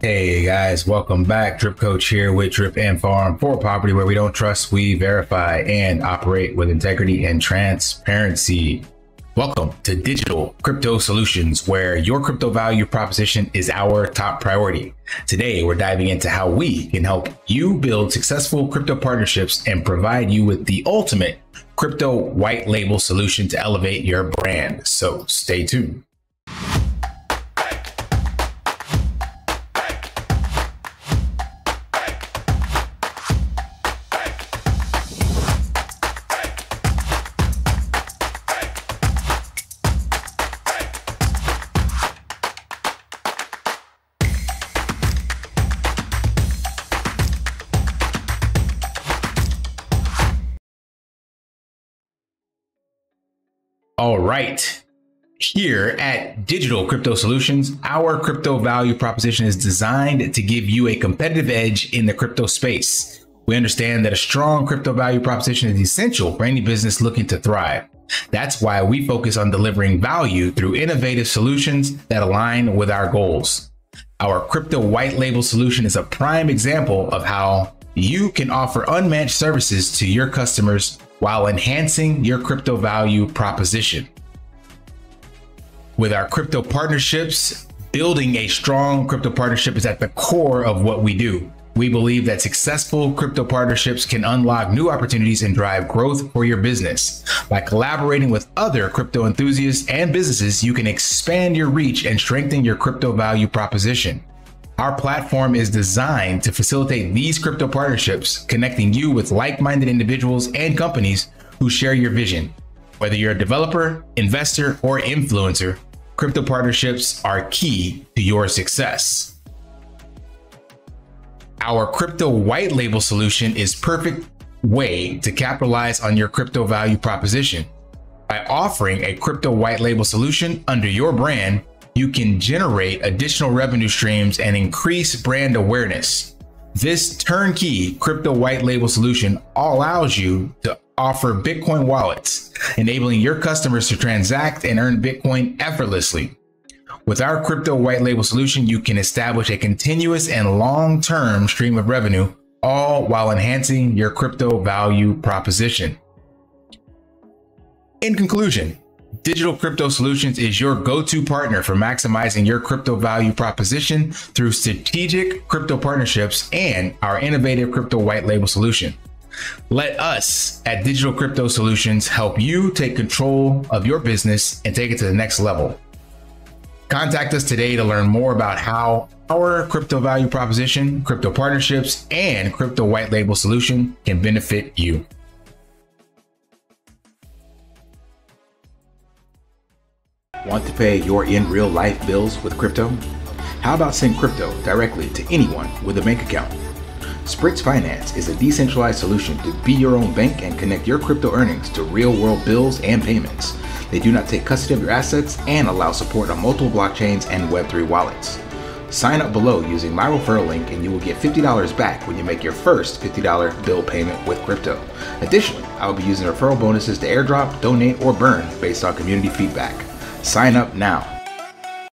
Hey guys, welcome back. Drip Coach here with Drip and Farm for property where we don't trust, we verify and operate with integrity and transparency. Welcome to Digital Crypto Solutions, where your crypto value proposition is our top priority. Today, we're diving into how we can help you build successful crypto partnerships and provide you with the ultimate crypto white label solution to elevate your brand. So stay tuned. All right. Here at Digital Crypto Solutions, our crypto value proposition is designed to give you a competitive edge in the crypto space. We understand that a strong crypto value proposition is essential for any business looking to thrive. That's why we focus on delivering value through innovative solutions that align with our goals. Our crypto white label solution is a prime example of how you can offer unmatched services to your customers while enhancing your crypto value proposition. With our crypto partnerships, building a strong crypto partnership is at the core of what we do. We believe that successful crypto partnerships can unlock new opportunities and drive growth for your business. By collaborating with other crypto enthusiasts and businesses, you can expand your reach and strengthen your crypto value proposition. Our platform is designed to facilitate these crypto partnerships, connecting you with like minded individuals and companies who share your vision. Whether you're a developer, investor, or influencer, crypto partnerships are key to your success. Our crypto white label solution is perfect way to capitalize on your crypto value proposition. By offering a crypto white label solution under your brand, you can generate additional revenue streams and increase brand awareness. This turnkey crypto white label solution allows you to offer Bitcoin wallets, enabling your customers to transact and earn Bitcoin effortlessly. With our crypto white label solution, you can establish a continuous and long term stream of revenue, all while enhancing your crypto value proposition. In conclusion, Digital Crypto Solutions is your go to partner for maximizing your crypto value proposition through strategic crypto partnerships and our innovative crypto white label solution. Let us at Digital Crypto Solutions help you take control of your business and take it to the next level. Contact us today to learn more about how our crypto value proposition, crypto partnerships, and crypto white label solution can benefit you. Want to pay your in real life bills with crypto? How about send crypto directly to anyone with a bank account? Spritz Finance is a decentralized solution to be your own bank and connect your crypto earnings to real world bills and payments. They do not take custody of your assets and allow support on multiple blockchains and Web3 wallets. Sign up below using my referral link and you will get $50 back when you make your first $50 bill payment with crypto. Additionally, I will be using referral bonuses to airdrop, donate, or burn based on community feedback. Sign up now